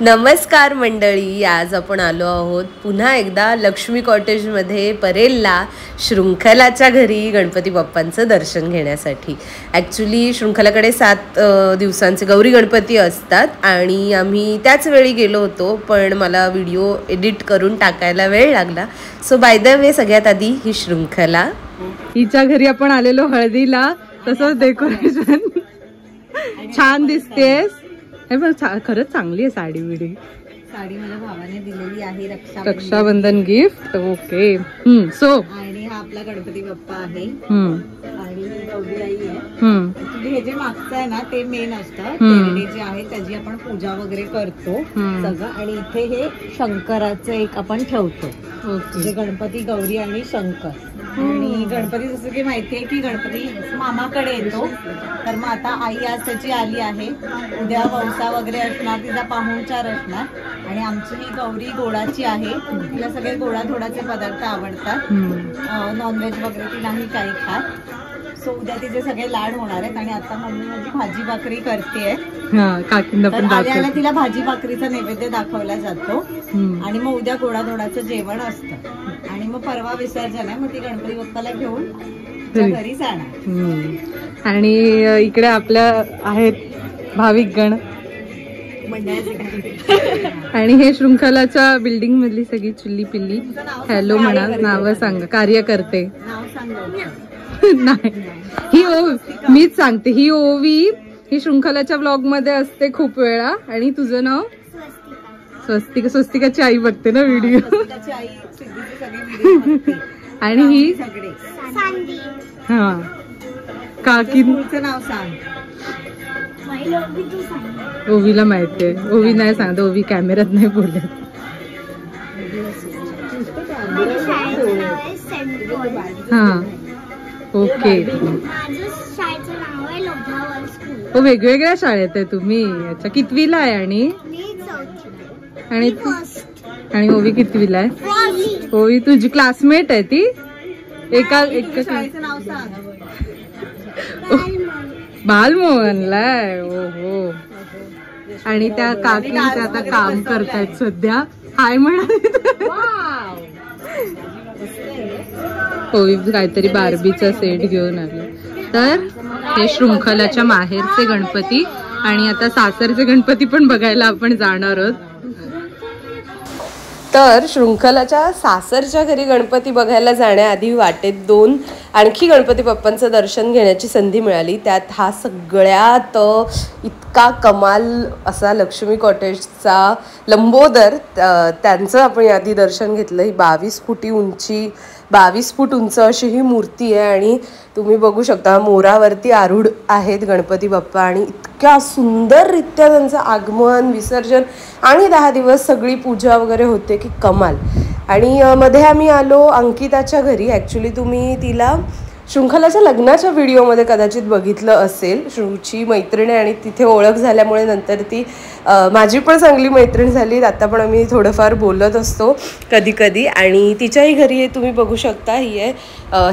नमस्कार मंडळी आज आपण आलो आहोत पुन्हा एकदा लक्ष्मी कॉटेजमध्ये परेलला शृंखलाच्या घरी गणपती बाप्पांचं दर्शन घेण्यासाठी. ॲक्च्युली शृंखलाकडे सात दिवसांचे गौरी गणपती असतात आणि आम्ही त्याच वेळी गेलो होतो पण मला व्हिडिओ एडिट करून टाकायला वेळ लागला. सो बाय द वे सगळ्यात आधी ही शृंखला. हिच्या घरी आपण आलेलो हळदीला तसंच डेकोरेशन छान दिसतेस. हे चा- खरंच चांगली आहे साडी बिडी. साडी मला भावाने दिलेली आहे Raksha Rakshabandhan gift okay hmm so आणि आपला गणपती बाप्पा आहे. आणि ही गौरी आई आहे ऍक्च्युली हे जे मागचं आहे ना ते मेन असतं. तेरडे जे आहे त्याची आपण पूजा वगैरे करतो. सगळं. आणि इथे हे शंकराचं एक आपण ठेवतो. ओके. म्हणजे गणपती गौरी आणि शंकर. आणि गणपती जसं की माहितीये की गणपती मामाकडे येतो. तर मग आता आई आज त्याची आली आहे. उद्या वंसा वगैरे असणार तिचा पाहुणचार असणार. आणि आमची ही गौरी गोडाची आहे. तिला सगळे गोडाधोडाचे पदार्थ आवडतात. नॉनव्हेज वगैरे ती नाही काही खात. सो उद्या तिचे सगळे लाड होणार आहेत आणि आता मम्मी माझी भाजी भाकरी करते काकींना तर पण आल्या आल्या दाखव तिला भाजी भाकरीचा नैवेद्य दाखवला जातो. आणि मग उद्या गोडाधोडाचं जेवण असतं. आणि मग परवा विसर्जन आहे मग ती गणपती बाप्पाला घेऊन घरी. जाणार. आणि इकडे आपल्या आहेत भाविक गण. आणि हे शृंखलाच्या बिल्डिंग मधली सगळी चिल्ली पिल्ली. हॅलो म्हणा नाव सांगा कार्य करते नाही. ही ओ मीच सांगते ही ओवी ही शृंखलाच्या ब्लॉगमध्ये असते खूप वेळा. आणि तुझं नाव? स्वस्तिका. स्वस्तिकाची आई बघते ना व्हिडिओ. आणि ही? हा. काकी स्कूलचं नाव सांग. ओवीला माहितीये ओवी नाही सांगत ओवी कॅमेऱ्यात नाही बोलत. हा. ओके. आहे हो वेगवेगळ्या शाळेत आहे तुम्ही. अच्छा कितवीला आहे आणि? आणि आणि ओवी कितवीला आहे? ओवी तुझी क्लासमेट आहे ती? एका एका शाळेचं नाव सांग. बालमोहनला? ओ हो आणि त्या काकी त्या आता काम करतायत सध्या. हाय म्हणाले. हो, काहीतरी बारबीचा सेट घेऊन आलं. तर हे शृंखलाच्या माहेरचे गणपती आणि आता सासरचे गणपती पण बघायला आपण जाणार आहोत. तर शृंखलाच्या सासरच्या घरी गणपती बघायला जाण्याआधी वाटेत दोन आणखी गणपती बाप्पांचं दर्शन घेण्याची संधी मिळाली. त्यात हा सगळ्यात इतका कमाल असा लक्ष्मी कॉटेजचा लंबोदर त्यांचं आपण यादी दर्शन घेतलं. ही बावीस फुटी उंची बावीस फूट उंच अशी ही मूर्ती आहे आणि तुम्ही बघू शकता मोरावरती आरूढ आहेत गणपती बाप्पा आणि इतक्या सुंदररित्या त्यांचं आगमन विसर्जन आणि दहा दिवस सगळी पूजा वगैरे होते की कमाल. आणि मध्ये आम्ही आलो अंकिताच्या घरी. ॲक्च्युली तुम्ही तिला शृंखलाच्या लग्नाच्या व्हिडिओमध्ये कदाचित बघितलं असेल श्रुची मैत्रिणी आणि तिथे ओळख झाल्यामुळे नंतर ती माझी पण चांगली मैत्रीण झाली. आता पण आम्ही थोडंफार बोलत असतो कधी कधी आणि तिच्याही घरी हे तुम्ही बघू शकता. ही आहे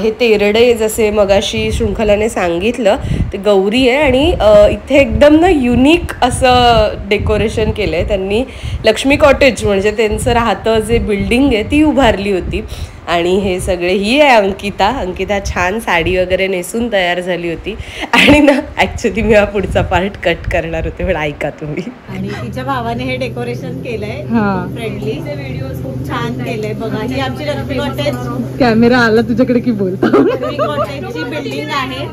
हे तेरडे जसे मगाशी शृंखलाने सांगितलं ते गौरी आहे आणि इथे एकदम ना युनिक असं डेकोरेशन केलं आहे त्यांनी लक्ष्मी कॉटेज म्हणजे त्यांचं राहतं जे बिल्डिंग आहे ती उभारली होती. आणि हे सगळे ही आहे अंकिता. अंकिता छान साडी वगैरे नेसून तयार झाली होती. आणि ना ॲक्च्युली मी हा पुढचा पार्ट कट करणार होते पण ऐका तुम्ही. आणि तिच्या भावाने हे डेकोरेशन केलंय. हा. फ्रेंडली व्हिडिओ खूप छान केलंय बघा. ही आमची कॅमेरा आला तुझ्याकडे की बोल लक्ष्मी कॉटेजची बिल्डिंग आहे.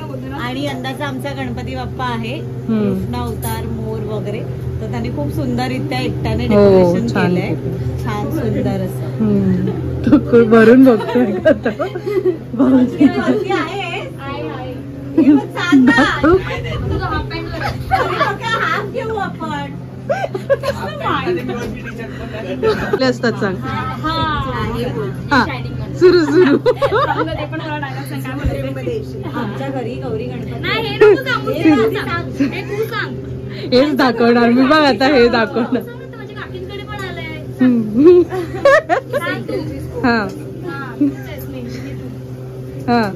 आणि यंदाचा आमचा गणपती बाप्पा आहे. कृष्ण अवतार मोर वगैरे. तर त्यांनी खूप सुंदररित्या एकट्याने हो, डेकोरेशन छान केलंय. छान सुंदर असं. भरून बघतोय का तो? वरती आहे. हे पण सांग ना. अरे बघा, हात घेऊ आपण. कुठले असतात सांग हा सुरू सुरू. घरी गौरी गणपती हे हे हे हेच दाखवणार. मी बघ आता हे दाखवणार. हा. हा. हा.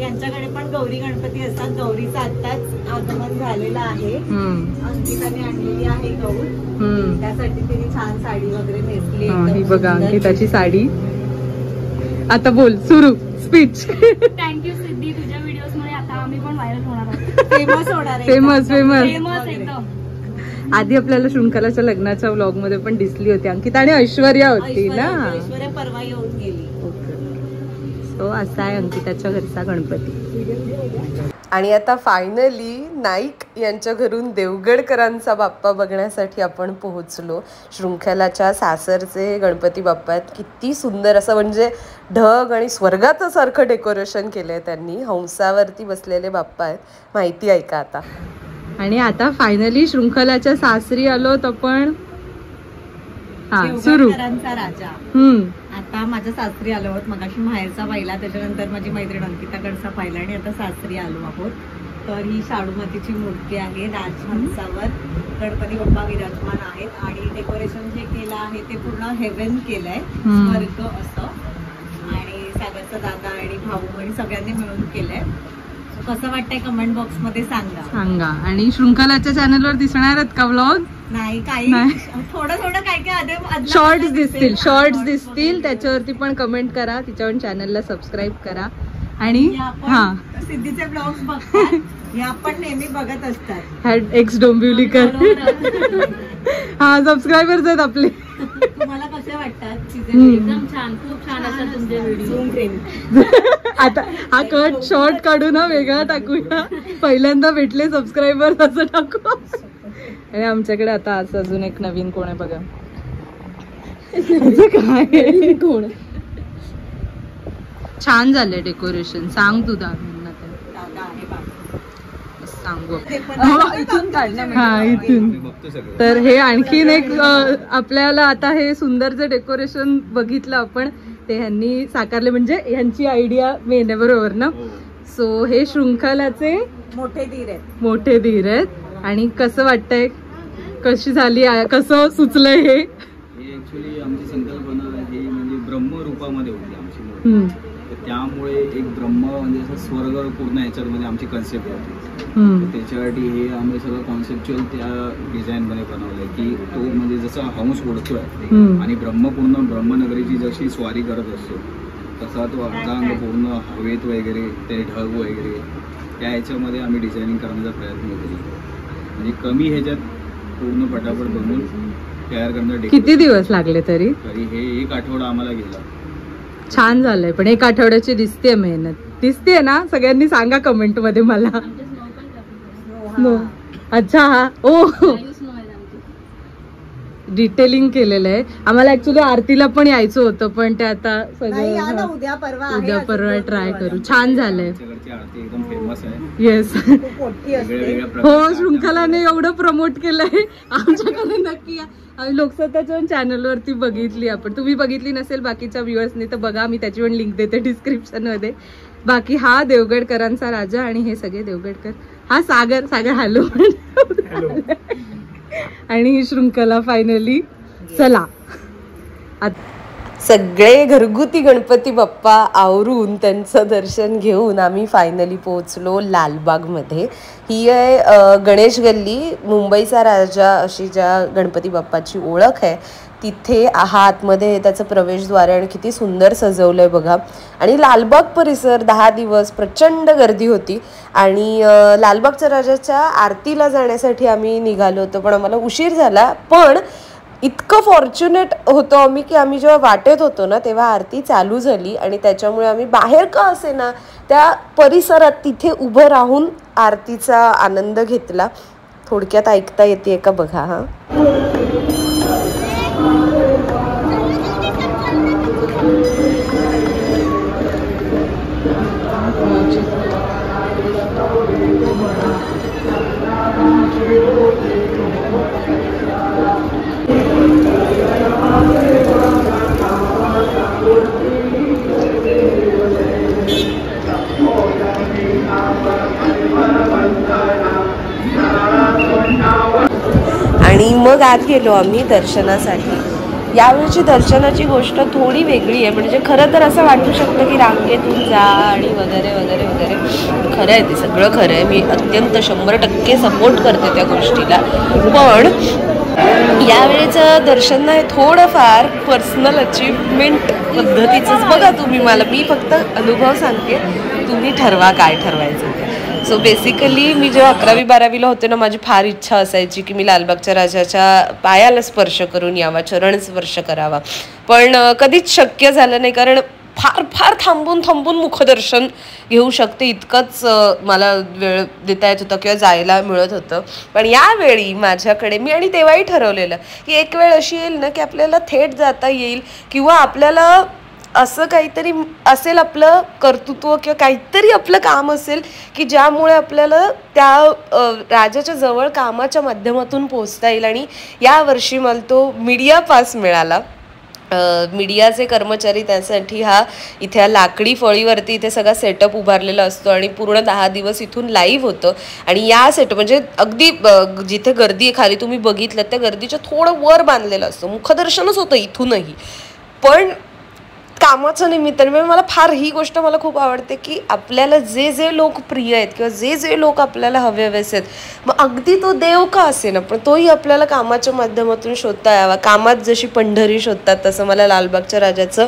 यांच्याकडे पण गौरी गणपती असतात. गौरीचं आत्ताच आगमन झालेलं आहे. अंकिताने आणलेली आहे गौर. हम्म. त्यासाठी तिने छान साडी वगैरे नेसली. हा, ही बघा. अंकिताची साडी. आता बोल सुरू. Speech thank you Siddhi. तुझ्या फेमस होणार आहे. फेमस एकदम. आधी आपल्याला शृंखलाच्या लग्नाच्या व्लॉगमध्ये पण दिसली होती अंकिता आणि ऐश्वर्या होती ना? ऐश्वर्या परवा येऊन गेली. सो असा आहे अंकिताच्या घरचा गणपती. आणि आता फायनली नाईक यांच्या घरून देवगडकरांचा बाप्पा बघण्यासाठी आपण पोहोचलो. शृंखलाच्या सासरचे गणपती बाप्पा आहेत. किती सुंदर असं म्हणजे ढग आणि स्वर्गाचं सारखं डेकोरेशन केलंय त्यांनी. हंसावरती बसलेले बाप्पा आहेत. माहिती ऐका आता. आणि आता फायनली शृंखलाच्या सासरी आलो आपण. हा सुरू. देवगडकरांचा राजा. हम्म. आता माझ्या सासरी आलो आहोत मगाशी माहेरचा पाहिला त्याच्यानंतर माझी मैत्रीण अंकिताकडचा पाहिला आणि आता सासरी आलो आहोत. तर ही शाडूमातीची मूर्ती आहे राजहंसावर. गणपती बाप्पा विराजमान आहेत आणि डेकोरेशन जे केलं आहे ते पूर्ण हेवन केलंय हम्म. स्वर्ग असं. आणि सागरचा दादा आणि भाऊ आणि सगळ्यांनी मिळून केलंय. कसं वाटतंय कमेंट बॉक्समध्ये सांगा. सांगा. आणि शृंखलाच्या चॅनलवर दिसणार आहेत का व्लॉग नाही काही. थोडं थोडं काय काय शॉर्ट्स दिसतील. शॉर्ट्स दिसतील. त्याच्यावरती पण कमेंट करा. तिच्यावर चॅनलला सबस्क्राईब करा. आणि हा. सिद्धीचे ब्लॉग्स बघतात. या पण नेहमी बघत असतात. Had x डोंबिवलीकर. हा सबस्क्रायबर्स आहेत आपले. तुम्हाला कसे वाटतात. एकदम छान खूप छान असतात. तुमचे व्हिडिओ आता हा कट शॉर्ट काढू ना वेगळा टाकूया. पहिल्यांदा भेटले सबस्क्रायबर असं टाकू. आणि आमच्याकडे आता आज अजून एक नवीन कोण आहे बघा. काय कोण? छान झालंय डेकोरेशन सांग तू बाबा. ते पण हा इथून. तर हे आणखीन एक आपल्याला आता हे सुंदर जे डेकोरेशन बघितलं आपण ते ह्यांनी साकारले. म्हणजे ह्यांची आयडिया मेन आहे बरोबर ना? सो हे शृंखलाचे मोठे धीर आहेत. मोठे धीर आहेत. आणि कसं वाटतंय? कशी झाली कसं सुचलंय हे? हे ऍक्च्युली आमची संकल्पना ही म्हणजे ब्रह्म रूपामध्ये होती आमची. त्यामुळे एक ब्रह्म म्हणजे असं स्वर्ग पूर्ण याच्यामध्ये आमची कन्सेप्ट होती. त्याच्यासाठी हे आम्ही सगळं कॉन्सेप्च्युअल त्या डिझाईनमध्ये बनवलंय की तो म्हणजे जसा हंस उडतोय हम्म. आणि ब्रह्म पूर्ण ब्रह्मनगरीची जशी स्वारी करत असतो तसा तो अर्धांग पूर्ण हवेत वगैरे ते ढग वगैरे त्या ह्याच्यामध्ये आम्ही डिझायनिंग करण्याचा प्रयत्न केला. म्हणजे कमी ह्याच्यात पूर्ण पटापट बनवून तयार करण्याचा किती दिवस लागले तरी? तरी हे एक आठवडा आम्हाला गेला. छान झालंय पण एक आठवड्याची दिसते मेहनत. दिसते ना? सगळ्यांनी सांगा कमेंटमध्ये मला. अच्छा हा. ओ. डिटेलिंग केलेलं आहे. आम्हाला ऍक्च्युली आरतीला पण यायचं होतं पण ते आता सगळं उद्या परवा आहे उद्या परवा ट्राय. करू. छान झालंय. आमच्याकडची आरती एकदम फेमस आहे. येस हो शृंखलाने एवढं प्रमोट केलंय. आमच्याकडे नक्की आम्ही लोकसत्ताच्या चॅनलवरती बघितली आपण. तुम्ही बघितली नसेल बाकीच्या व्ह्युअर्सनी तर बघा मी त्याची पण लिंक देते डिस्क्रिप्शनमध्ये. बाकी हा देवगडकरांचा राजा आणि हे सगळे देवगडकर. हा सागर सागर हॅलो. आणि ही शृंखला फायनली चला. सगळे घरगुती गणपती बाप्पा आवरून त्यांचं दर्शन घेऊन आम्ही फायनली पोहोचलो लालबागमध्ये. ही आहे गणेश गल्ली. मुंबईचा राजा अशी ज्या गणपती बाप्पाची ओळख आहे तिथे आतमध्ये त्याचं प्रवेशद्वार आणि किती सुंदर सजवलं आहे बघा. आणि लालबाग परिसर दहा दिवस प्रचंड गर्दी होती. आणि लालबागच्या राजाच्या आरतीला जाण्यासाठी आम्ही निघालो होतो पण आम्हाला उशीर झाला. पण इतकं फॉर्च्युनेट होतो आम्ही की आम्ही जेव्हा वाटेत होतो ना तेव्हा आरती चालू झाली आणि त्याच्यामुळे आम्ही बाहेर का असे ना त्या परिसरात तिथे उभं राहून आरतीचा आनंद घेतला. थोडक्यात ऐकता येते का बघा हां. आणि मग आत गेलो आम्ही दर्शनासाठी. यावेळची दर्शनाची गोष्ट थोडी वेगळी आहे. म्हणजे खरं तर असं वाटू शकतं की रांगेतून जा आणि वगैरे वगैरे वगैरे. खरं आहे ते सगळं खरं आहे. मी अत्यंत शंभर टक्के सपोर्ट करते त्या गोष्टीला. पण यावेळेचं दर्शन नाही थोडंफार पर्सनल अचीवमेंट पद्धतीचंच बघा तुम्ही मला. मी फक्त अनुभव सांगते तुम्ही ठरवा काय ठरवायचं. सो बेसिकली मी जेव्हा अकरावी बारावीला होते ना माझी फार इच्छा असायची की मी लालबागच्या राजाच्या पायाला स्पर्श करून यावा चरण स्पर्श करावा. पण कधीच शक्य झालं नाही कारण फार फार थांबून थांबून मुखदर्शन घेऊ शकते इतकंच मला वेळ देता येत होतं किंवा जायला मिळत होतं. पण यावेळी माझ्याकडे मी आणि तेव्हाही ठरवलेलं की एक वेळ अशी येईल ना की आपल्याला थेट जाता येईल किंवा आपल्याला असं काहीतरी असेल आपलं कर्तृत्व किंवा काहीतरी आपलं काम असेल की ज्यामुळे आपल्याला त्या राजाच्या जवळ कामाच्या माध्यमातून पोचता येईल आणि यावर्षी मला तो मीडिया पास मिळाला. मीडियाचे कर्मचारी त्यासाठी हा इथे लाकडी फळीवरती इथे सगळा सेटअप उभारलेला असतो आणि पूर्ण दहा दिवस इथून लाईव्ह होतं. आणि या सेट म्हणजे अगदी जिथे गर्दी आहे खाली तुम्ही बघितलं त्या गर्दीच्या थोडं वर बांधलेलं असतं. मुखदर्शनच होतं इथूनही. पण कामाचं निमित्ताने म्हणजे मला फार ही गोष्ट मला खूप आवडते की आपल्याला जे जे लोक प्रिय आहेत किंवा जे जे लोक आपल्याला हवे हवेसे आहेत मग अगदी तो देव का असे ना पण तोही आपल्याला कामाच्या माध्यमातून शोधता यावा. कामात जशी पंढरी शोधतात तसं मला लालबागच्या राजाचं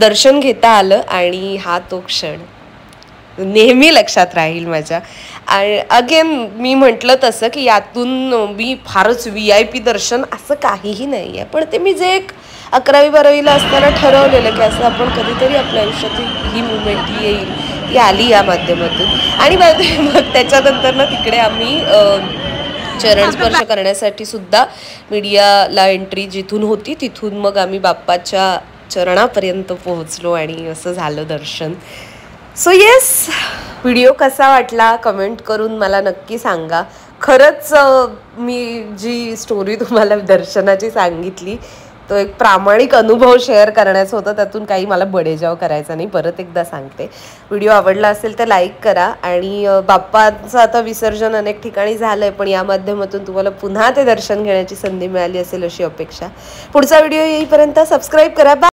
दर्शन घेता आलं आणि हा तो क्षण नेहमी लक्षात राहील माझ्या. आणि अगेन मी म्हटलं तसं की यातून मी फारच व्ही आय पी दर्शन असं काहीही नाही आहे पण ते मी जे एक अकरावी बारावीला असताना ठरवलेलं की असं आपण कधीतरी आपल्या आयुष्यात ही- ही मुवमेंट येईल ती आली या माध्यमातून. आणि मग त्याच्यानंतर ना तिकडे आम्ही चरण स्पर्श करण्यासाठी सुद्धा मीडियाला एंट्री जिथून होती तिथून मग आम्ही बाप्पाच्या चरणापर्यंत पोहोचलो आणि असं झालं दर्शन. सो येस व्हिडिओ कसा वाटला कमेंट करून मला नक्की सांगा. खरंच मी जी स्टोरी तुम्हाला दर्शनाची सांगितली तो एक प्रामाणिक अनुभव शेअर करण्याचा होता. त्यातून काही मला बडेजाव करायचा नाही. परत एकदा सांगते. व्हिडिओ आवडला असेल तर लाईक करा आणि बाप्पाचं आता विसर्जन अनेक ठिकाणी झालं आहे पण या माध्यमातून तुम्हाला पुन्हा ते दर्शन घेण्याची संधी मिळाली असेल अशी अपेक्षा. पुढचा व्हिडिओ येईपर्यंत सबस्क्राईब करा. बाय